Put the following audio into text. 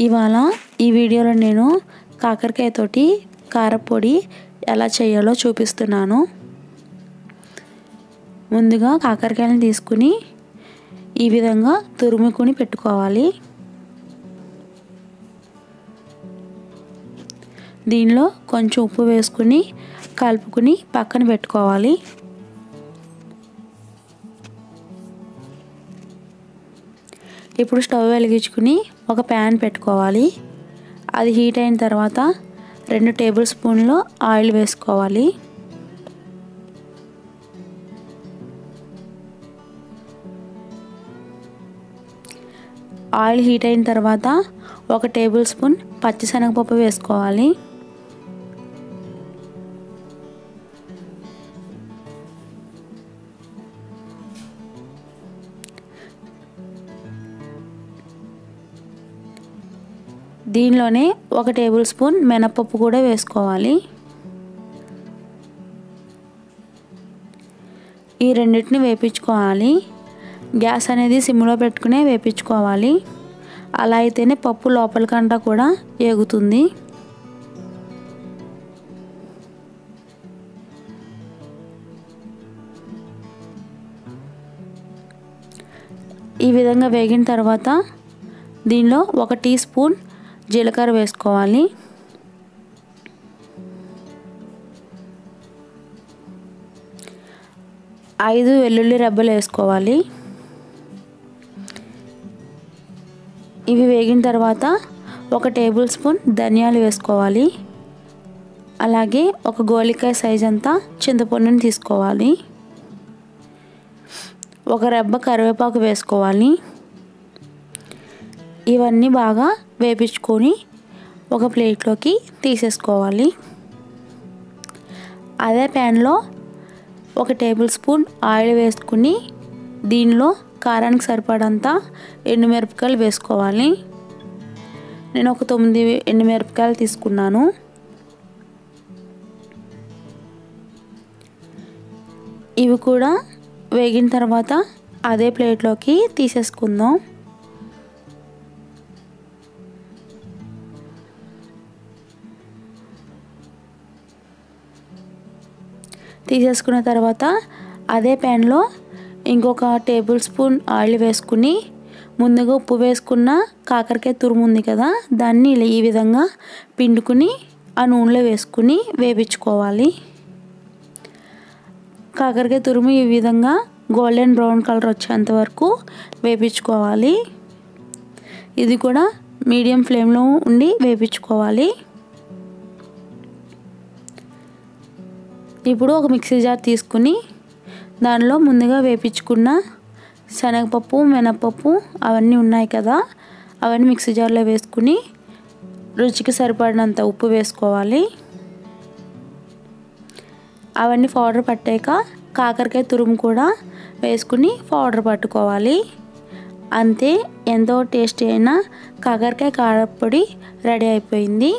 ఇవాళ ఈ వీడియోలో నేను కాకరకాయ తోటి కారపొడి ఎలా చేయాలో చూపిస్తున్నాను. ముందుగా కాకరకాయలను తీసుకుని ఈ విధంగా తురుముకుని పెట్టుకోవాలి. దీనిలో కొంచెం ఉప్పు వేసుకుని కలుపుకుని పక్కన పెట్టుకోవాలి. ఇప్పుడు స్టవ్ వెలిగించుకుని ఒక ప్యాన్ పెట్టుకోవాలి. అది హీట్ అయిన తర్వాత రెండు టేబుల్ స్పూన్లు ఆయిల్ వేసుకోవాలి. ఆయిల్ హీట్ అయిన తర్వాత ఒక టేబుల్ స్పూన్ పచ్చిశనగపప్పు వేసుకోవాలి. దీనిలోనే ఒక టేబుల్ స్పూన్ మినపప్పు కూడా వేసుకోవాలి. ఈ రెండింటిని వేపించుకోవాలి. గ్యాస్ అనేది సిమ్లో పెట్టుకునే వేపించుకోవాలి. అలా అయితేనే పప్పు లోపలికంటా కూడా ఏగుతుంది. ఈ విధంగా వేగిన తర్వాత దీనిలో ఒక టీ స్పూన్ జీలకర్ర వేసుకోవాలి. ఐదు వెల్లుల్లి రెబ్బలు వేసుకోవాలి. ఇవి వేగిన తర్వాత ఒక టేబుల్ స్పూన్ ధనియాలు వేసుకోవాలి. అలాగే ఒక గోలికాయ సైజ్ అంతా చింతపండుని తీసుకోవాలి. ఒక రెబ్బ కరివేపాకు వేసుకోవాలి. ఇవన్నీ బాగా వేపించుకొని ఒక ప్లేట్లోకి తీసేసుకోవాలి. అదే ప్యాన్లో ఒక టేబుల్ స్పూన్ ఆయిల్ వేసుకుని దీనిలో కారానికి సరిపడంత ఎండుమిరపకాయలు వేసుకోవాలి. నేను ఒక తొమ్మిది ఎండుమిరపకాయలు తీసుకున్నాను. ఇవి కూడా వేగిన తర్వాత అదే ప్లేట్లోకి తీసేసుకుందాం. తీసేసుకున్న తర్వాత అదే ప్యాన్లో ఇంకొక టేబుల్ స్పూన్ ఆయిల్ వేసుకుని ముందుగా ఉప్పు వేసుకున్న కాకరకాయ తురుము ఉంది కదా దాన్ని ఇలా ఈ విధంగా పిండుకుని ఆ నూనెలో వేసుకుని వేపించుకోవాలి. కాకరకాయ తురుము ఈ విధంగా గోల్డెన్ బ్రౌన్ కలర్ వచ్చేంత వరకు వేపించుకోవాలి. ఇది కూడా మీడియం ఫ్లేమ్లో ఉండి వేపించుకోవాలి. ఇప్పుడు ఒక మిక్సీ జార్ తీసుకుని దానిలో ముందుగా వేపించుకున్న శనగపప్పు మినపప్పు అవన్నీ ఉన్నాయి కదా. అవన్నీ మిక్సీ జార్లో వేసుకుని రుచికి సరిపడినంత ఉప్పు వేసుకోవాలి. అవన్నీ పౌడర్ పట్టాక కాకరకాయ తురుము కూడా వేసుకుని పౌడర్ పట్టుకోవాలి. అంతే ఎంతో టేస్టీ అయిన కాకరకాయ కారపొడి రెడీ అయిపోయింది.